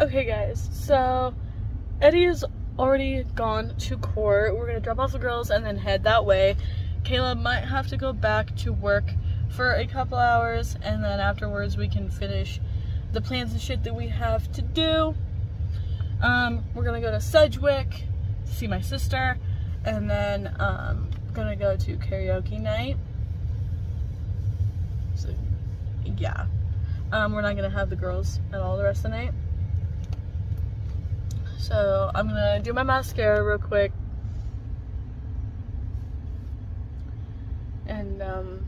Okay, guys, so Eddie is already gone to court. We're gonna drop off the girls and then head that way. Caleb might have to go back to work for a couple hours, and then afterwards we can finish the plans and shit that we have to do. Um, we're gonna go to Sedgwick, see my sister, and then um, gonna go to karaoke night. So, yeah. Um, we're not gonna have the girls at all the rest of the night. So I'm gonna do my mascara real quick. And um,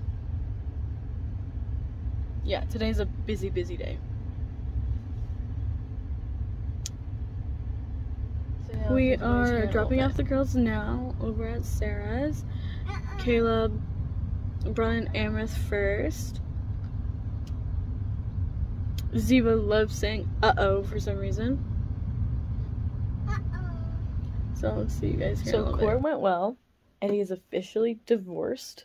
yeah, today's a busy, busy day. So, we are dropping off the girls now over at Sarah's. Caleb brought in Amherst first. Ziva loves saying uh-oh for some reason. So I'll see you guys here. So court went well. Eddie is officially divorced.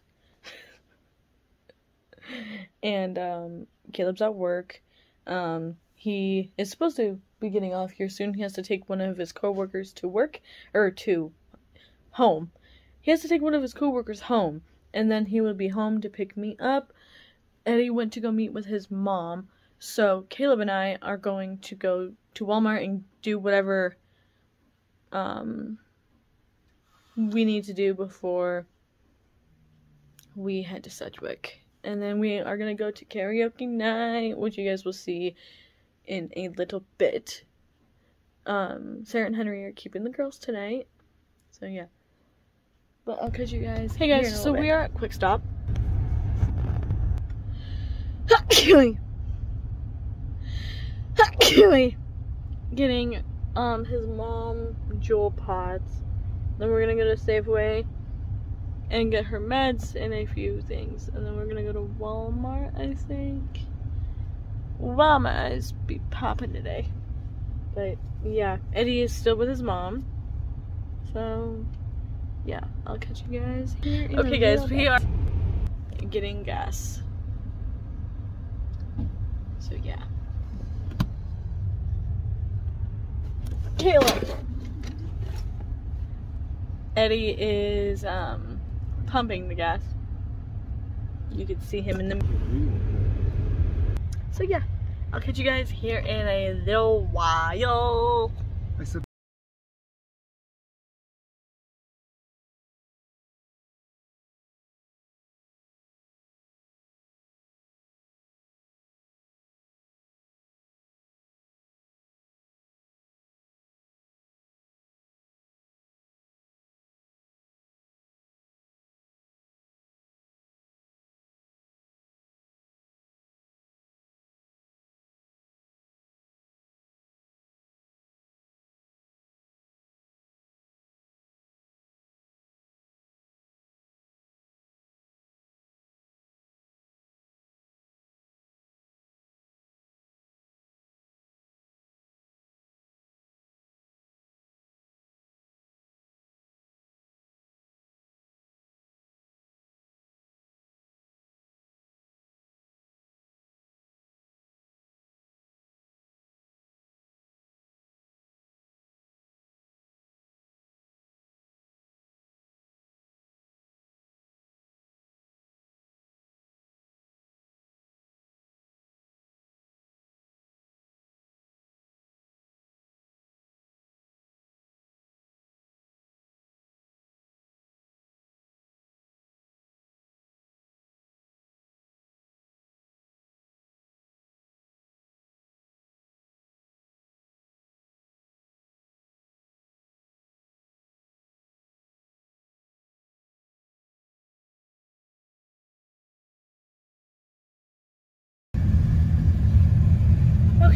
and um, Caleb's at work. Um, he is supposed to be getting off here soon. He has to take one of his coworkers to work or to home. He has to take one of his coworkers home, and then he will be home to pick me up. Eddie went to go meet with his mom, so Caleb and I are going to go to Walmart and do whatever um, we need to do before we head to Sedgwick. And then we are going to go to karaoke night, which you guys will see in a little bit. Um, Sarah and Henry are keeping the girls tonight. So, yeah. But I'll catch you guys. Hey guys, so we are at Quick Stop. Getting um his mom Juul pods. Then we're gonna go to Safeway and get her meds and a few things. And then we're gonna go to Walmart, I think. Walmart is be popping today. But yeah, Eddie is still with his mom. So yeah, I'll catch you guys here. okay guys, we are getting gas. So yeah. Caleb. Eddie is um, pumping the gas. You can see him in the. So yeah, I'll catch you guys here in a little while.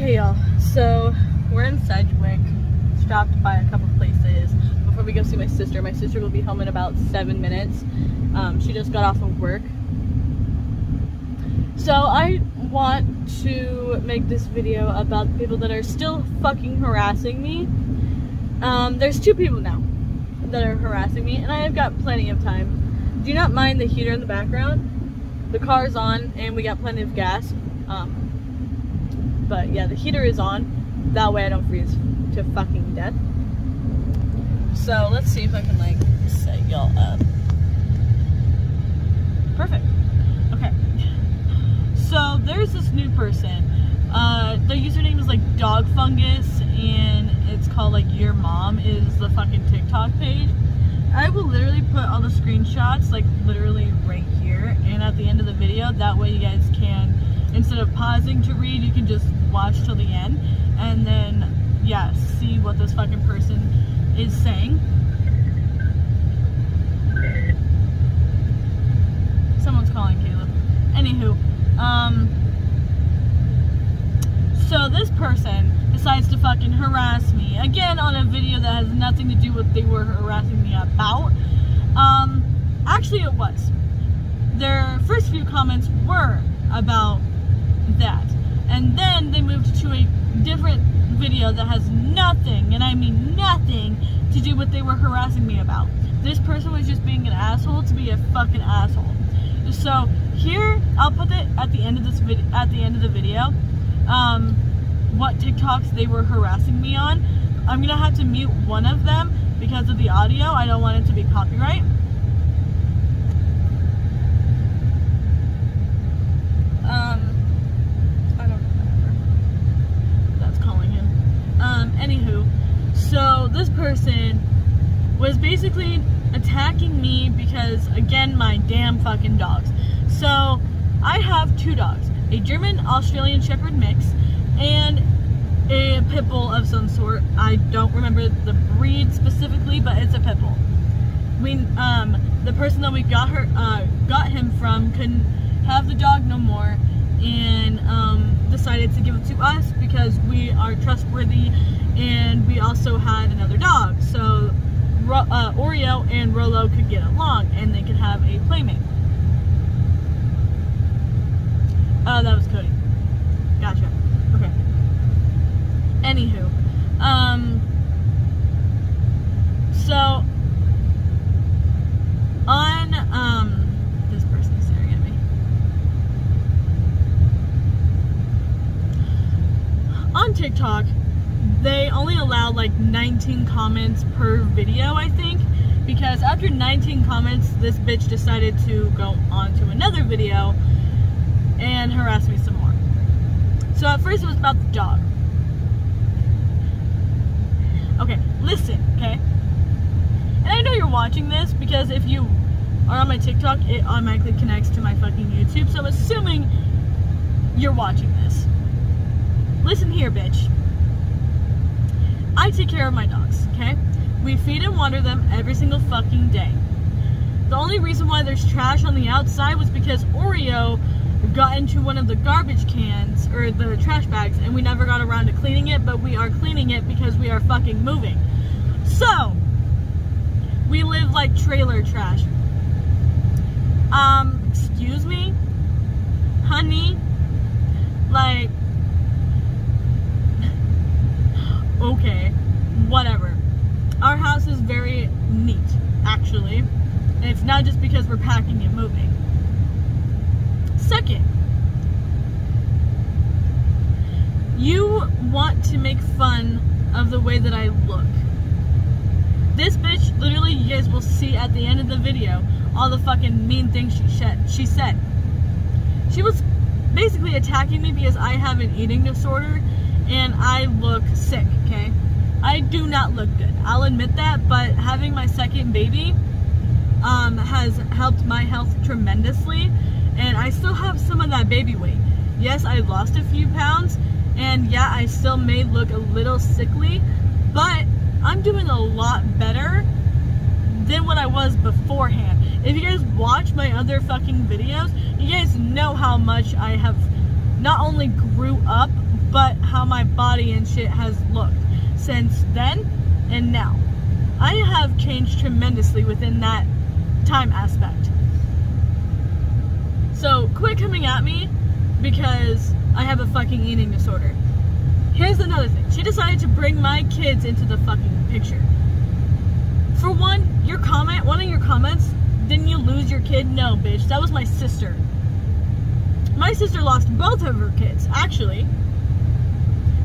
Okay, y'all. So we're in Sedgwick. Stopped by a couple places before we go see my sister. My sister will be home in about seven minutes. Um, she just got off of work. So I want to make this video about the people that are still fucking harassing me. Um, there's two people now that are harassing me, and I have got plenty of time. Do not mind the heater in the background. The car's on, and we got plenty of gas. Um, but yeah, the heater is on. That way I don't freeze to fucking death. So let's see if I can like set y'all up. Perfect. Okay. So there's this new person. Uh, their username is like Dog Fungus, and it's called like Your Mom is the fucking TikTok page. I will literally put all the screenshots like literally right here, and at the end of the video. That way you guys can, instead of pausing to read, you can just watch till the end, and then yeah, see what this fucking person is saying. Someone's calling Caleb. Anywho, um, so this person decides to fucking harass me again on a video that has nothing to do with what they were harassing me about. Um, actually, it was. Their first few comments were about that, and then they moved to a different video that has nothing, and I mean nothing, to do what they were harassing me about. This person was just being an asshole to be a fucking asshole. So here, I'll put it at the end of this video. At the end of the video, um, what TikToks they were harassing me on. I'm gonna have to mute one of them because of the audio. I don't want it to be copyright. Um, I don't know. Whatever. That's calling him. Um, anywho, so this person was basically attacking me because, again, my damn fucking dogs. So, I have two dogs a German Australian Shepherd mix and a pit bull of some sort. I don't remember the breed specifically, but it's a pit bull. We, um, the person that we got her, uh, got him from couldn't have the dog no more and um, decided to give it to us because we are trustworthy and we also had another dog. So uh, Oreo and Rolo could get along and they could have a playmate. Oh, that was Cody. Gotcha. Okay. Anywho, um, so on um, this person is staring at me. On TikTok, they only allow like 19 comments per video, I think, because after 19 comments, this bitch decided to go on to another video and harass me some more. So at first it was about the dog. Okay, listen, okay? And I know you're watching this because if you are on my TikTok, it automatically connects to my fucking YouTube. So I'm assuming you're watching this. Listen here, bitch. I take care of my dogs, okay? We feed and water them every single fucking day. The only reason why there's trash on the outside was because Oreo got into one of the garbage cans or the trash bags and we never got around to cleaning it, but we are cleaning it because we are fucking moving. So, we live like trailer trash. Um, excuse me? Honey? Like, okay, whatever. Our house is very neat, actually. And it's not just because we're packing and moving. Second, you want to make fun of the way that I look. This bitch, literally, you guys will see at the end of the video all the fucking mean things she, said. she said. She was basically attacking me because I have an eating disorder and I look sick, okay? I do not look good. I'll admit that, but having my second baby um, has helped my health tremendously and I still have some of that baby weight. Yes, I lost a few pounds, and yeah, I still may look a little sickly, but I'm doing a lot better than what I was beforehand. If you guys watch my other fucking videos, you guys know how much I have not only grew up, but how my body and shit has looked since then and now. I have changed tremendously within that time aspect. So quit coming at me because I have a fucking eating disorder. Here's another thing. She decided to bring my kids into the fucking picture. For one, your comment, one of your comments, didn't you lose your kid? No, bitch. That was my sister. My sister lost both of her kids, actually.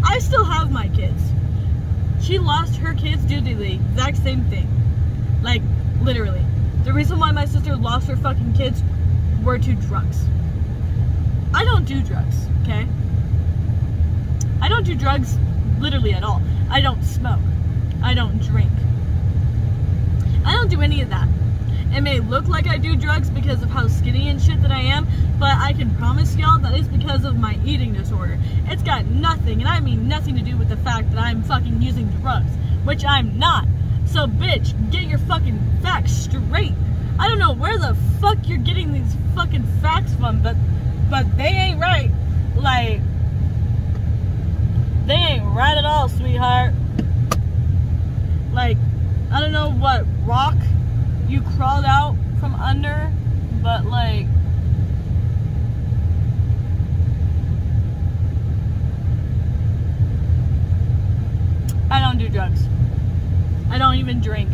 I still have my kids. She lost her kids due to the exact same thing. Like, literally. The reason why my sister lost her fucking kids were to drugs. I don't do drugs, okay? I don't do drugs literally at all. I don't smoke. I don't drink. I don't do any of that. It may look like I do drugs because of how skinny and shit that I am, but I can promise y'all that it's because of my eating disorder. It's got nothing, and I mean nothing to do with the fact that I'm fucking using drugs, which I'm not. So, bitch, get your fucking facts straight. I don't know where the fuck you're getting these fucking facts from, but but they ain't right. Like, they ain't right at all, sweetheart. Like, I don't know what rock you crawled out from under, but like I don't do drugs. I don't even drink.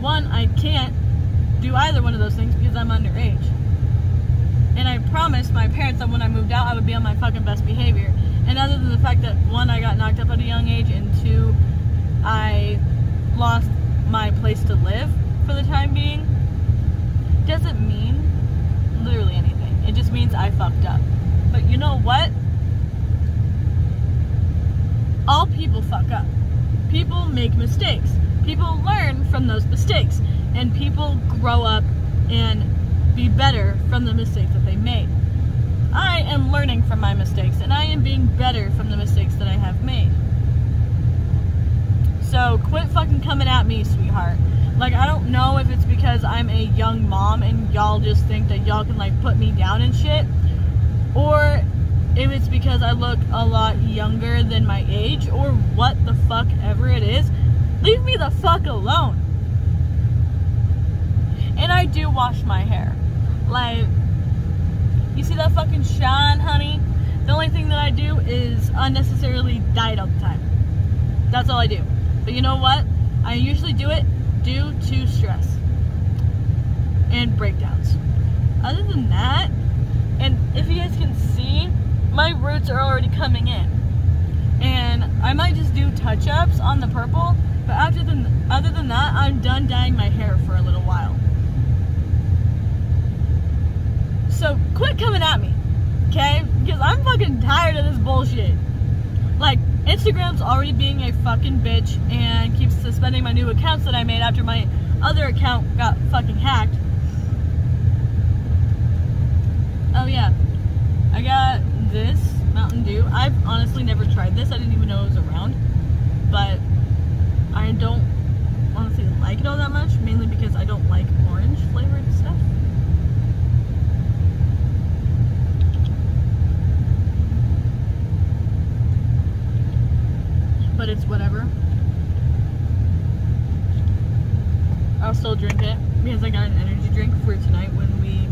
One, I can't do either one of those things because I'm underage. And I promised my parents that when I moved out, I would be on my fucking best behavior. And other than the fact that one, I got knocked up at a young age, and two, I lost my place to live for the time being, doesn't mean literally anything. It just means I fucked up. But you know what? All people fuck up. People make mistakes. People learn from those mistakes. And people grow up and be better from the mistakes that they made. I am learning from my mistakes and I am being better from the mistakes that I have made. So quit fucking coming at me, sweetheart. Like, I don't know if it's because I'm a young mom and y'all just think that y'all can, like, put me down and shit. Or if it's because I look a lot younger than my age or what the fuck ever it is. Leave me the fuck alone. And I do wash my hair. Like, you see that fucking shine, honey? The only thing that I do is unnecessarily dye it all the time. That's all I do. But you know what? I usually do it due to stress and breakdowns. Other than that, and if you guys can see, my roots are already coming in. And I might just do touch-ups on the purple, but after the, other than that, I'm done dyeing my hair for a little while. So quit coming at me, okay? Because I'm fucking tired of this bullshit. Like, Instagram's already being a fucking bitch and keeps suspending my new accounts that I made after my other account got fucking hacked. Oh yeah, I got this Mountain Dew. I've honestly never tried this. I didn't even know it was around. But I don't honestly like it all that much, mainly because I don't like orange flavored stuff. But it's whatever. I'll still drink it because I got an energy drink for tonight when we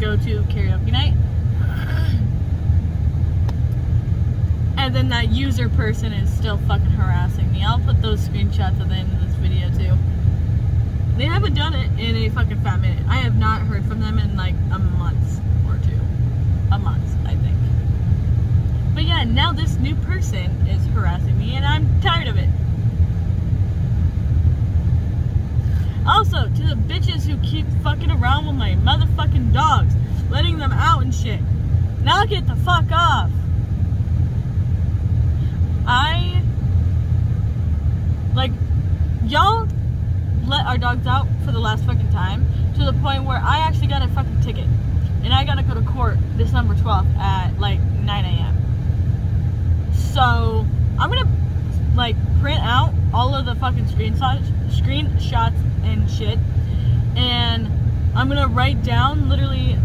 go to karaoke night. And then that user person is still fucking harassing me. I'll put those screenshots at the end of this video too. They haven't done it in a fucking fat minute. I have not heard from them in like a month or two. A month. But yeah, now this new person is harassing me and I'm tired of it. Also, to the bitches who keep fucking around with my motherfucking dogs, letting them out and shit. Now get the fuck off. I, like, y'all let our dogs out for the last fucking time to the point where I actually got a fucking ticket. And I gotta go to court December 12th at like 9 a.m. So I'm gonna like print out all of the fucking screenshots, screenshots and shit, and I'm gonna write down literally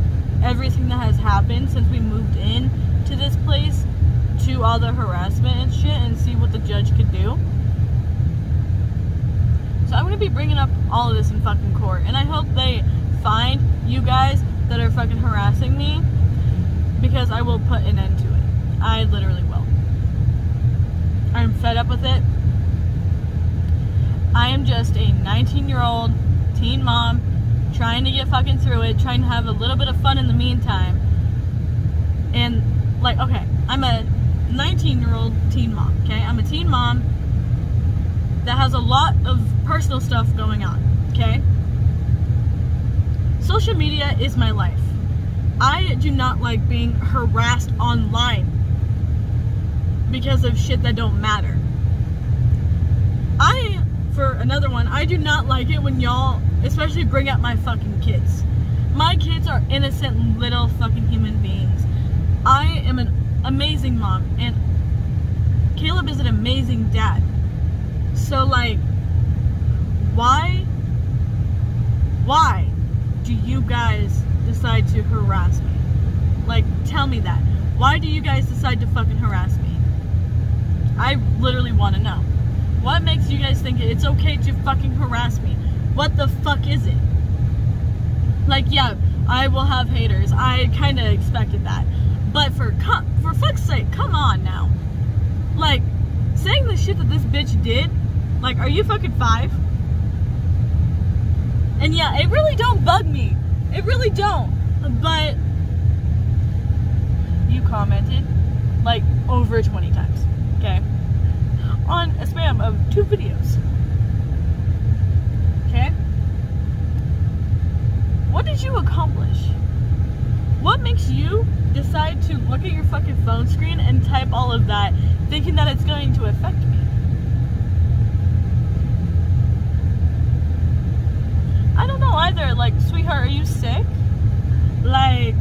everything that has happened since we moved in to this place, to all the harassment and shit, and see what the judge could do. So I'm gonna be bringing up all of this in fucking court, and I hope they find you guys that are fucking harassing me, because I will put an end to it. I literally will. I'm fed up with it. I am just a 19 year old teen mom trying to get fucking through it, trying to have a little bit of fun in the meantime. And like, okay, I'm a 19 year old teen mom, okay? I'm a teen mom that has a lot of personal stuff going on, okay? Social media is my life. I do not like being harassed online because of shit that don't matter. I, for another one, I do not like it when y'all, especially bring up my fucking kids. My kids are innocent little fucking human beings. I am an amazing mom, and Caleb is an amazing dad. So, like, why, why do you guys decide to harass me? Like, tell me that. Why do you guys decide to fucking harass me? I literally want to know. What makes you guys think it's okay to fucking harass me? What the fuck is it? Like, yeah, I will have haters. I kind of expected that. But for for fuck's sake, come on now. Like, saying the shit that this bitch did, like, are you fucking five? And yeah, it really don't bug me. It really don't. But you commented like over 20 times, okay? On a spam of two videos. Okay? What did you accomplish? What makes you decide to look at your fucking phone screen and type all of that thinking that it's going to affect me? I don't know either. Like, sweetheart, are you sick? Like,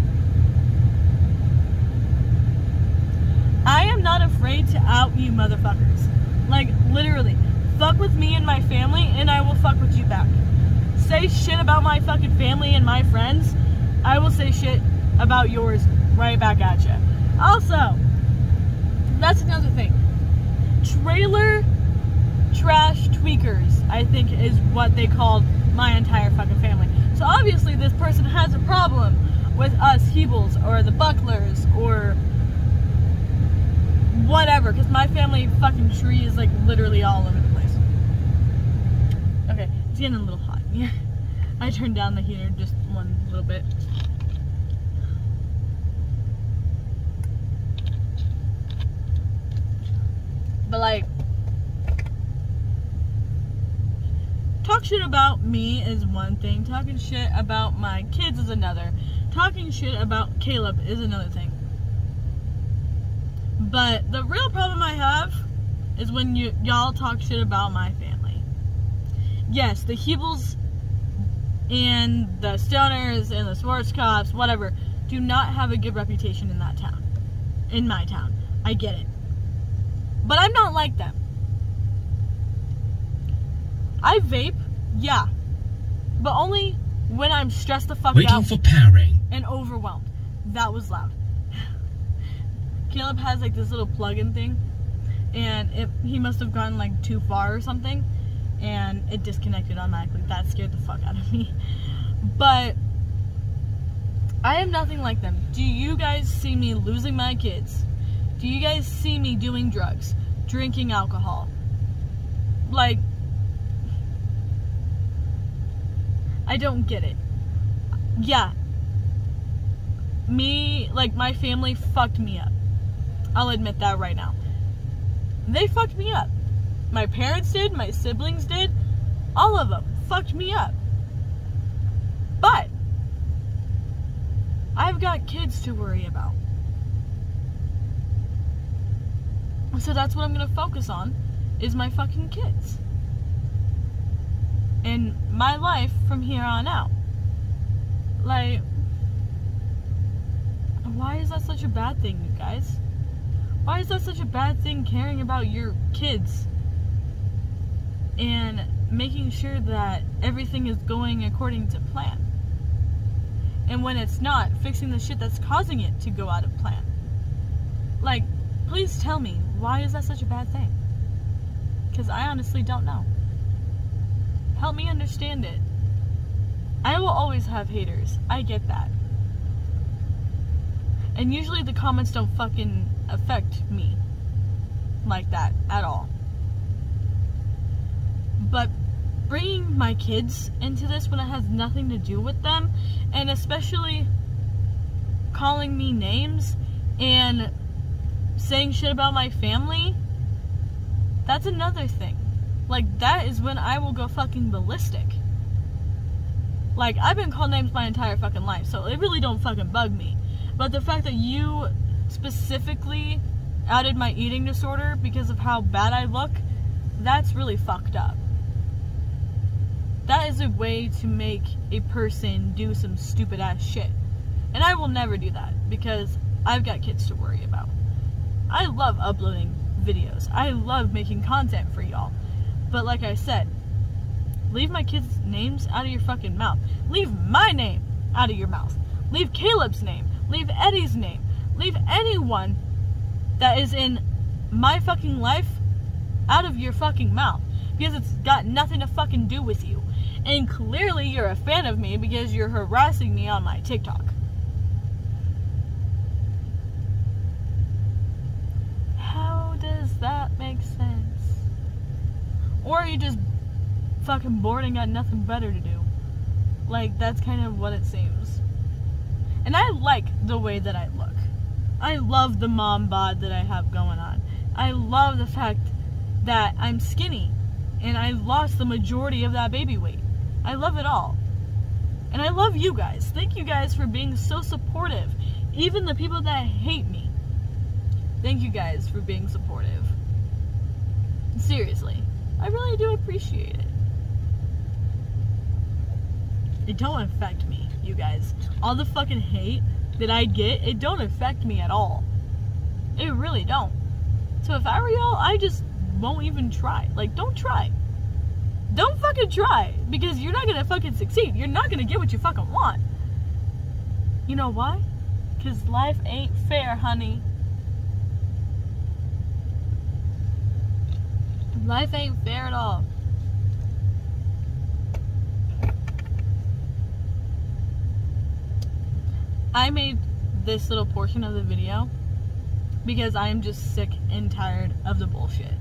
I am not afraid to out you motherfuckers. Like, literally. Fuck with me and my family, and I will fuck with you back. Say shit about my fucking family and my friends, I will say shit about yours right back at you. Also, that's another thing. Trailer trash tweakers, I think is what they called my entire fucking family. So obviously this person has a problem with us Hebles or the Bucklers or whatever, because my family fucking tree is like literally all over the place. Okay, it's getting a little hot. Yeah. I turned down the heater just one little bit. But like, talk shit about me is one thing. Talking shit about my kids is another. Talking shit about Caleb is another thing. But the real problem I have is when you y'all talk shit about my family. Yes, the Hebles and the stoners and the sports cops, whatever, do not have a good reputation in that town. In my town. I get it. But I'm not like them. I vape, yeah. But only when I'm stressed the fuck Waiting out. for pairing. And overwhelmed. That was loud. Caleb has like this little plug-in thing, and it, he must have gone like too far or something, and it disconnected automatically. That scared the fuck out of me. But I am nothing like them. Do you guys see me losing my kids? Do you guys see me doing drugs, drinking alcohol? Like, I don't get it. Yeah. Me, like, my family fucked me up. I'll admit that right now. They fucked me up. My parents did, my siblings did, all of them fucked me up. But, I've got kids to worry about. So that's what I'm gonna focus on, is my fucking kids. And my life from here on out. Like, why is that such a bad thing, you guys? Why is that such a bad thing caring about your kids? And making sure that everything is going according to plan. And when it's not, fixing the shit that's causing it to go out of plan. Like, please tell me, why is that such a bad thing? Because I honestly don't know. Help me understand it. I will always have haters. I get that. And usually the comments don't fucking affect me like that at all. But bringing my kids into this when it has nothing to do with them, and especially calling me names, And saying shit about my family, that's another thing. Like, that is when I will go fucking ballistic. Like, I've been called names my entire fucking life, so it really don't fucking bug me. But the fact that you specifically added my eating disorder because of how bad I look, that's really fucked up. That is a way to make a person do some stupid ass shit. And I will never do that because I've got kids to worry about. I love uploading videos. I love making content for y'all. But like I said, leave my kids' names out of your fucking mouth. Leave my name out of your mouth. Leave Caleb's name. Leave Eddie's name. Leave anyone that is in my fucking life out of your fucking mouth. Because it's got nothing to fucking do with you. And clearly you're a fan of me because you're harassing me on my TikTok. How does that make sense? Or are you just fucking bored and got nothing better to do? Like, that's kind of what it seems. And I like the way that I look. I love the mom bod that I have going on. I love the fact that I'm skinny and I lost the majority of that baby weight. I love it all. And I love you guys. Thank you guys for being so supportive. Even the people that hate me. Thank you guys for being supportive. Seriously. I really do appreciate it. It don't affect me, you guys. All the fucking hate that I get, it don't affect me at all. It really don't. So if I were y'all, I just won't even try. Like, don't try. Don't fucking try. Because you're not gonna fucking succeed. You're not gonna get what you fucking want. You know why? Because life ain't fair, honey. Life ain't fair at all. I made this little portion of the video because I am just sick and tired of the bullshit.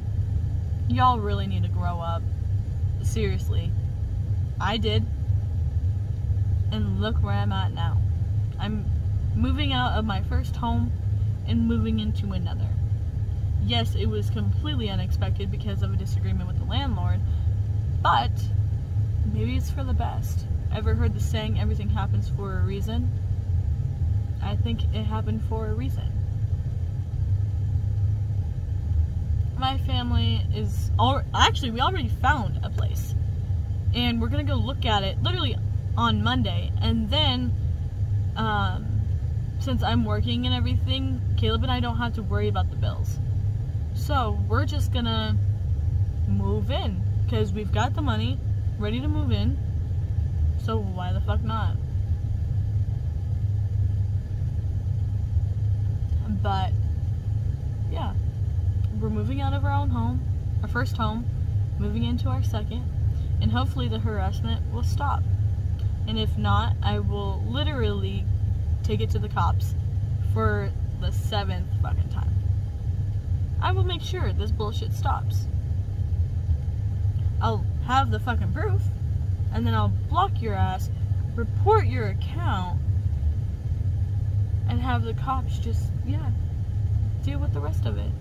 Y'all really need to grow up. Seriously. I did. And look where I'm at now. I'm moving out of my first home and moving into another. Yes, it was completely unexpected because of a disagreement with the landlord, but maybe it's for the best. Ever heard the saying, everything happens for a reason? I think it happened for a reason. My family is all actually we already found a place. And we're gonna go look at it literally on Monday. And then um, since I'm working and everything, Caleb and I don't have to worry about the bills. So we're just gonna move in because we've got the money ready to move in. So why the fuck not? But yeah, we're moving out of our own home, our first home, moving into our second, and hopefully the harassment will stop. And if not, I will literally take it to the cops for the seventh fucking time. I will make sure this bullshit stops. I'll have the fucking proof, and then I'll block your ass, report your account, and have the cops just, yeah, deal with the rest of it.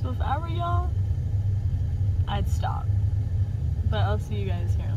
So if I were y'all, I'd stop. But I'll see you guys here.